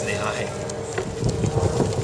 ですね、はい。